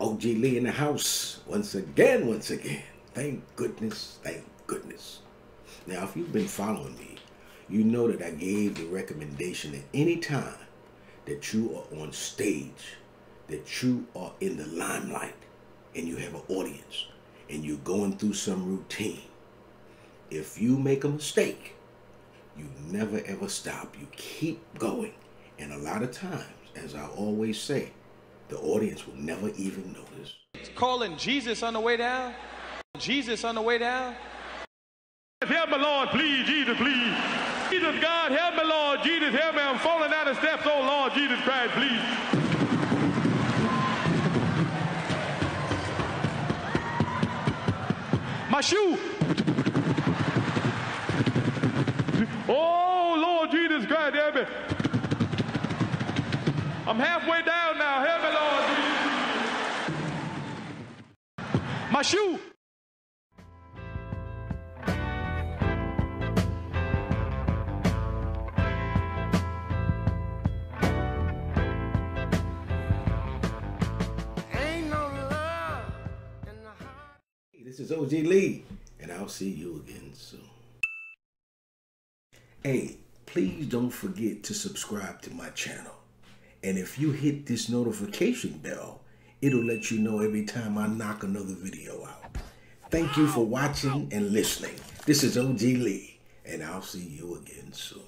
OG Lee in the house once again, once again. Thank goodness, thank goodness. Now, if you've been following me, you know that I gave the recommendation that any time that you are on stage, that you are in the limelight and you have an audience and you're going through some routine, if you make a mistake, you never ever stop. You keep going. And a lot of times, as I always say, the audience will never even notice. It's Calling Jesus on the way down. Jesus on the way down. Help me, Lord, please, Jesus, please. Jesus, God, help me, Lord, Jesus, help me. I'm falling down the steps, oh Lord, Jesus Christ, please. My shoe. Oh, Lord Jesus Christ, help me. I'm halfway down now. Help me, My shoe. This is OG Lee, and I'll see you again soon. Hey, please don't forget to subscribe to my channel. And if you hit this notification bell, it'll let you know every time I knock another video out. Thank you for watching and listening. This is OG Lee, and I'll see you again soon.